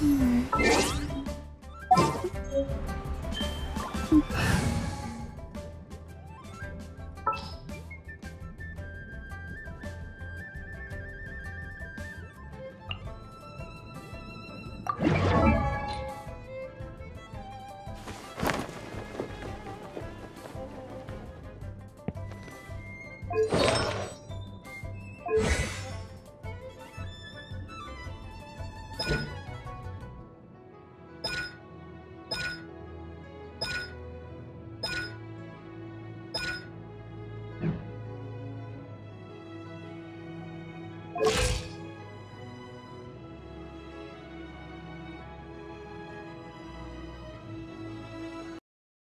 嗯。